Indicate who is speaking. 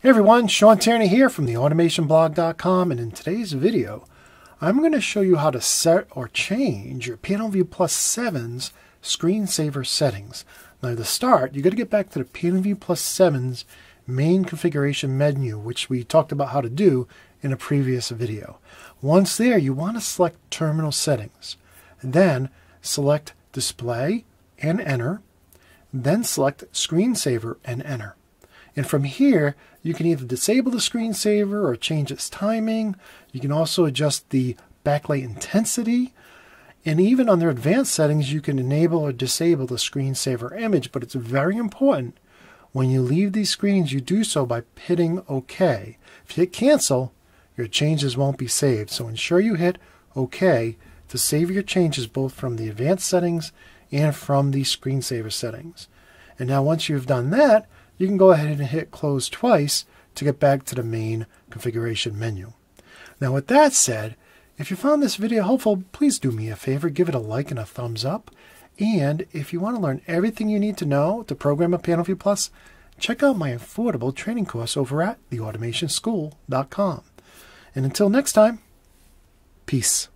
Speaker 1: Hey everyone, Shawn Tierney here from theautomationblog.com and in today's video I'm going to show you how to set or change your PanelView Plus 7's screensaver settings. Now to start, you got to get back to the PanelView Plus 7's main configuration menu which we talked about how to do in a previous video. Once there, you want to select Terminal Settings. Then select Display and Enter. Then select Screensaver and Enter. And from here, you can either disable the screensaver or change its timing. You can also adjust the backlight intensity. And even under advanced settings, you can enable or disable the screensaver image. But it's very important when you leave these screens, you do so by hitting OK. If you hit cancel, your changes won't be saved. So ensure you hit OK to save your changes both from the advanced settings and from the screensaver settings. And now once you've done that, you can go ahead and hit close twice to get back to the main configuration menu. Now with that said, if you found this video helpful, please do me a favor, give it a like and a thumbs up. And if you want to learn everything you need to know to program a PanelView Plus, check out my affordable training course over at theautomationschool.com. And until next time, peace.